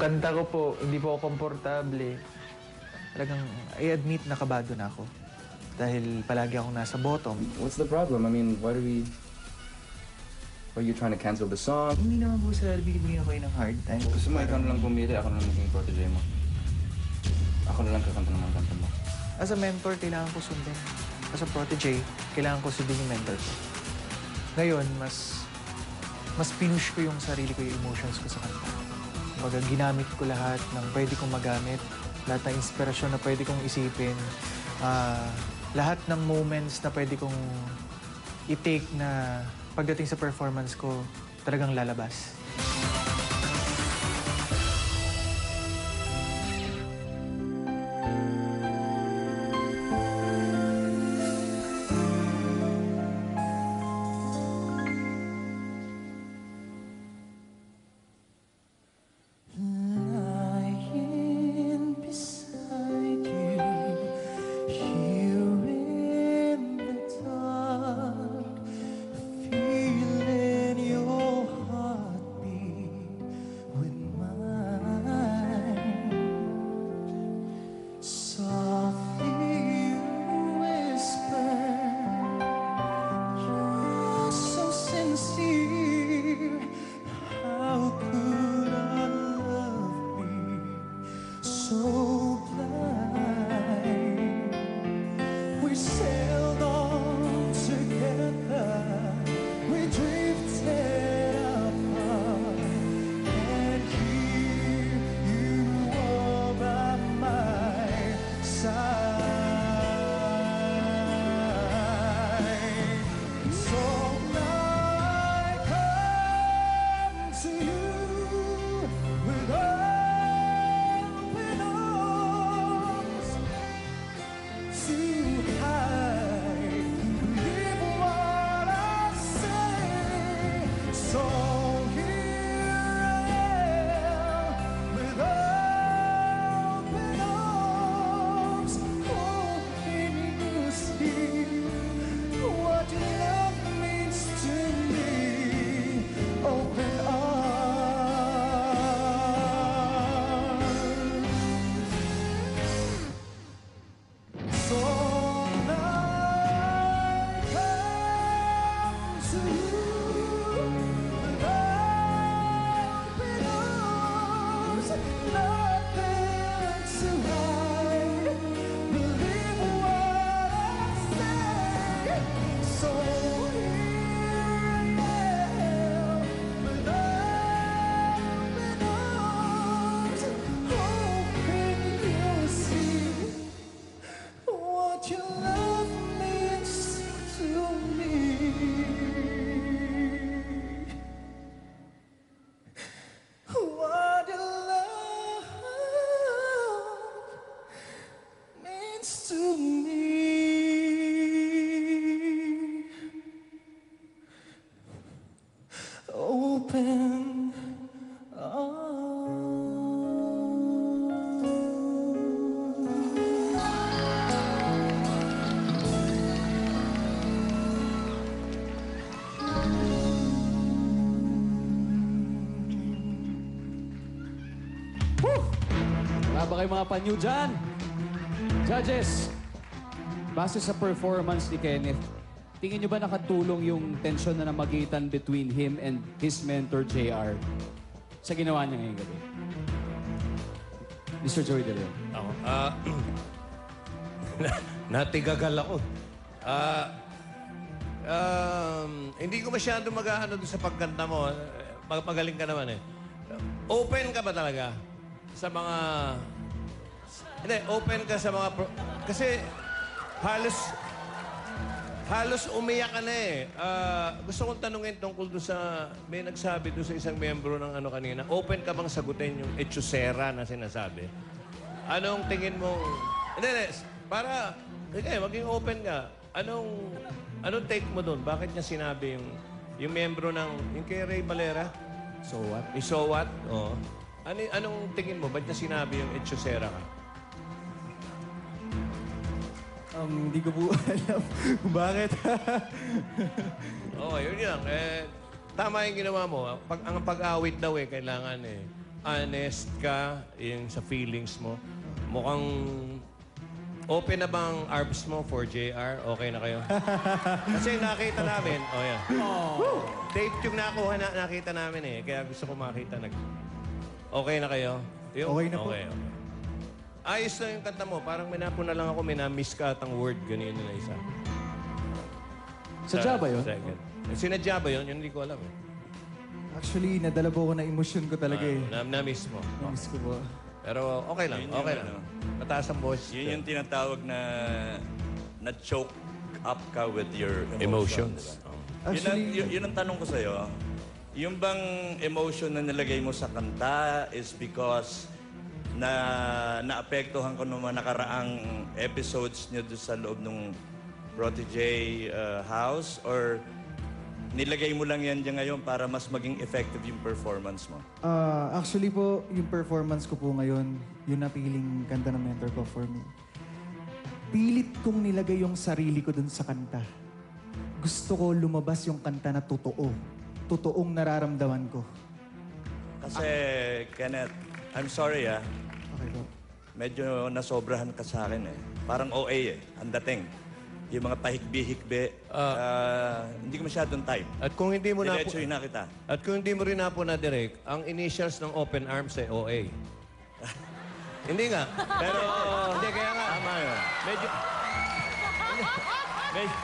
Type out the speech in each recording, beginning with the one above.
kanta ko po, hindi po ako komportable. Talagang, I admit, nakabado na ako. Dahil palagi akong nasa bottom. What's the problem? I mean, why do we... Are you trying to cancel the song? Hindi naman po sa binibigyan ko kayo ng hard time. Gusto mo ikaw na lang pumili, ako na lang maging protege mo. Ako na lang kakanta ng mga kanta mo. As a mentor, kailangan ko sundin. As a protege, kailangan ko sundin yung mentor ko. Ngayon, mas mas pinush ko yung sarili ko, yung emotions ko sa kanta. Kumbaga, ginamit ko lahat ng pwede kong magamit, lahat ng inspirasyon na pwede kong isipin, ah, lahat ng moments na pwede kong i-take na pagdating sa performance ko, talagang lalabas. Open. Wala ba kayong mga panyo dyan? Judges, base sa performance ni Kenneth, tingin nyo ba nakatulong yung tension na namagitan between him and his mentor, JR, sa ginawa niya ngayong gabi? Mr. Joey De Leon. Ako, ah, natigagal ako. Ah, um, hindi ko masyado mag-ano sa pagkanta mo. Mag- Magaling ka naman eh. Open ka ba talaga sa mga... Hindi, open ka sa mga... pro- Kasi halos... Halos umiyak ka na eh. Ah, gusto kong tanungin tungkol doon sa... May nagsabi doon sa isang membro ng ano kanina. Open ka bang sagutin yung echusera na sinasabi? Anong tingin mo... Hindi, hindi. Para... Okay, maging open ka. Anong... Anong take mo doon? Bakit niya sinabi yung... Yung membro ng... Yung kay Ray Valera? So what? Yung so what? Oo. Ano, anong tingin mo? Ba't niya sinabi yung echusera ka? Um, hindi ko po alam kung bakit. Oo, yun lang. Eh, tama yung ginawa mo. Pag, ang pag-awit daw eh, kailangan eh. honest ka yung sa feelings mo. Mukhang open na bang arms mo for JR? Okay na kayo? Kasi nakita namin, oh yan. Tape yung nakuha na, nakita namin eh. Kaya gusto ko makita. Nag... Okay na kayo? Yung- Okay na po. Okay. Ayos na yung kanta mo. Parang may napo na lang ako, may na-miss ka atang word. Ganyan na isa. Sa Java yun? Second. Sinadya ba yun? Yun hindi ko alam eh. Actually, nadala po ako na emotion ko talaga eh. Ah, na, na-miss mo. Namiss ko po. Pero okay lang, Yun yung okay lang. ano. Mataas ang boss. Yun yung tinatawag na na-choke up ka with your Emotions. emotions. Yun, ang, Actually, yun, yun ang tanong ko sa'yo. Yung bang emotion na nilagay mo sa kanta is because na naapektuhan ko nung mga nakaraang episodes niyo doon sa loob ng Protege uh, house or nilagay mo lang yan dyan ngayon para mas maging effective yung performance mo? Ah, actually po, yung performance ko po ngayon, yung napiling kanta ng mentor ko for me. Pilit kong nilagay yung sarili ko dun sa kanta. Gusto ko lumabas yung kanta na totoo. Totoong nararamdaman ko. Kasi, Kenneth, I'm sorry ah, Po. medyo nasobrahan ka sa akin eh. Parang OA eh, ang dating. Yung mga pahikbi-hikbi, ah, hindi ko masyadong type. At kung hindi mo na Diretso yun na kita. At kung hindi mo rin na po na direct, ang initials ng open arms ay OA. hindi nga. Pero, hindi, kaya nga. Tama yun. Medyo, medyo,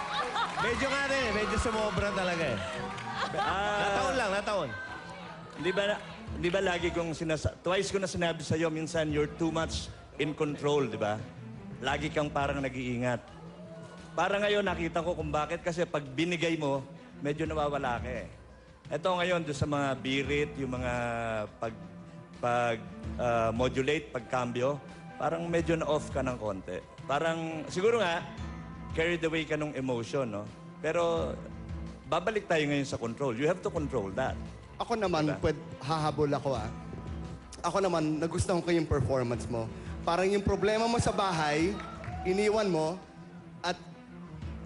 medyo nga rin eh. Medyo sumobra talaga eh. Ah, Nataon lang, nataon. Di ba, di ba lagi kong sinasa... Twice ko na sinabi sa'yo, minsan you're too much in control, di ba? Lagi kang parang nag-iingat. Para ngayon, nakita ko kung bakit. Kasi pag binigay mo, medyo nawawala ka eh. Ito ngayon, doon sa mga birit, yung mga pag, pag ah, modulate, pagkambyo, parang medyo na-off ka ng konti. Parang, siguro nga, carried away ka ng emotion, no? Pero, babalik tayo ngayon sa control. You have to control that. Ako naman, Diba? pwed, hahabol ako ah. Ako naman, nagustuhan ko yung performance mo. Parang yung problema mo sa bahay, iniwan mo, at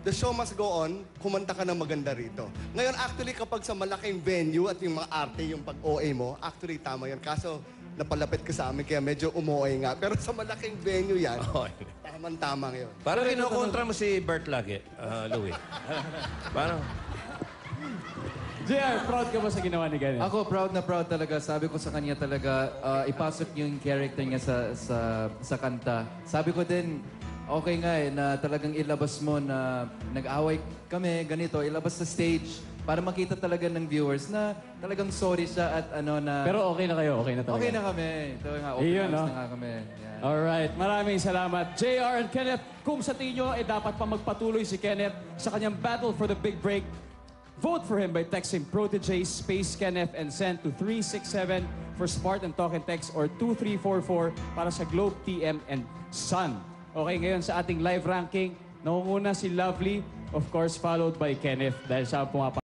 the show must go on, kumanta ka ng maganda rito. Ngayon, actually, kapag sa malaking venue at yung mga arte, yung pag-OA mo, actually, tama yun. Kaso, napalapit ka sa amin, kaya medyo umuoy nga. Pero sa malaking venue yan, Okay. tamang-tama ngayon. Parang kinukontra mo si Bert lagi, ah, Louie. Parang, JR, proud ka ba sa ginawa ni Kenneth? Ako, proud na proud talaga. Sabi ko sa kanya talaga, ah, ipasok yung character niya sa, sa, sa kanta. Sabi ko din, okay nga eh, na talagang ilabas mo na nag-away kami, ganito, ilabas sa stage para makita talaga ng viewers na talagang sorry siya at ano na... Pero okay na kayo, okay na talaga. okay na kami. Ito nga, open Iyon, no? na nga kami. Yan. Alright, maraming salamat. JR and Kenneth, kung sa tingin nyo, eh dapat pa magpatuloy si Kenneth sa kanyang battle for the big break, vote for him by texting Protege Space Kenneth and send to 367 for Smart and Talk and Text or 2344 para sa Globe, TM, and Sun. Okay, ngayon sa ating live ranking, nangunguna si Lovely, of course, followed by Kenneth dahil siya ang pumapa